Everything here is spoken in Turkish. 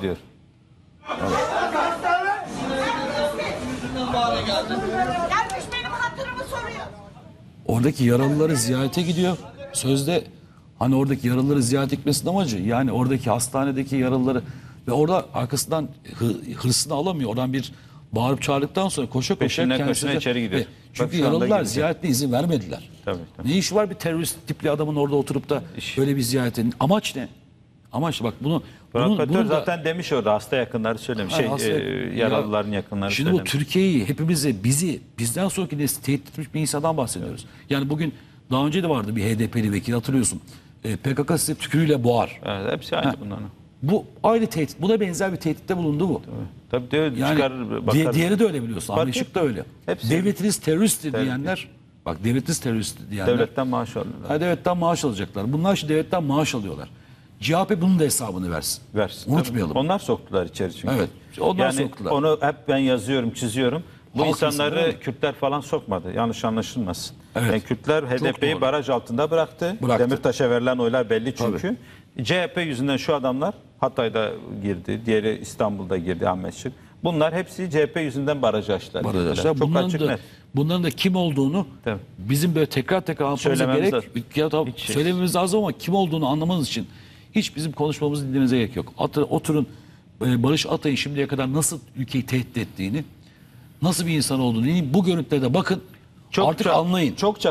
diyor. Gelmiş benim hatırımı soruyor. Oradaki yaralıları ziyarete gidiyor. Sözde hani oradaki yaralıları ziyaret etmesinin amacı yani oradaki hastanedeki yaralıları ve orada arkasından hı, hırsını alamıyor. Oradan bir bağırıp çağırdıktan sonra koşa koşa Peşinden kendisi koşuna de- içeri gidiyor. Ve- Çünkü Bak şu anda yaralılar gidiyor. ziyaretine izin vermediler. Tabii, tabii. Ne işi var bir terörist tipli adamın orada oturup da İş- böyle bir ziyaretin amaç ne? Amaç bak bunu Provokatör bunu da- zaten demiş orada hasta yakınları söylemiş. Şey, hasta- e, yaralıların Ya, yakınları Şimdi bu söylemiş. Türkiye'yi hepimizi bizi bizden sonraki nesli tehdit etmiş bir insandan bahsediyoruz. Yani bugün daha önce de vardı bir HDP'li vekil hatırlıyorsun. E, PKK sizi tükürüğüyle boğar. Evet, hepsi aynı bunların. Bu aynı tehdit. Buna benzer bir tehditte bulundu bu. Tabii diyor Yani çıkarır di- bakar. diğeri de öyle biliyorsun. Ahmet Şık da öyle. Hepsi- Devletiniz teröristtir diyenler. Bak devletiniz teröristtir diyenler. Devletten maaş alıyorlar. Ha, devletten maaş alacaklar. Bunlar şimdi devletten maaş alıyorlar. CHP bunun da hesabını versin. Versin. Unutmayalım. Tabii. Onlar soktular içeri çünkü. Evet, onlar yani soktular. Onu hep ben yazıyorum, çiziyorum. Bu Halk insanları insanı? Kürtler falan sokmadı. Yanlış anlaşılmasın. Evet. Yani Kürtler HDP'yi baraj altında bıraktı. Bıraktı. Demirtaş'a verilen oylar belli çünkü. CHP yüzünden şu adamlar Hatay'da girdi, diğeri İstanbul'da girdi Ahmet Şık. Bunlar hepsi CHP yüzünden baraj açtılar. Arkadaşlar Çok bunların açık da, net. bunların da kim olduğunu Tabii. bizim böyle tekrar tekrar anlatmamıza gerek tabii Hiç söylememiz lazım ama kim olduğunu anlamanız için hiç bizim konuşmamızı dinlemenize gerek yok. Atı- oturun e, Barış Atay'ın şimdiye kadar nasıl ülkeyi tehdit ettiğini, nasıl bir insan olduğunu bu görüntülerde bakın Çok artık ça- anlayın. Çok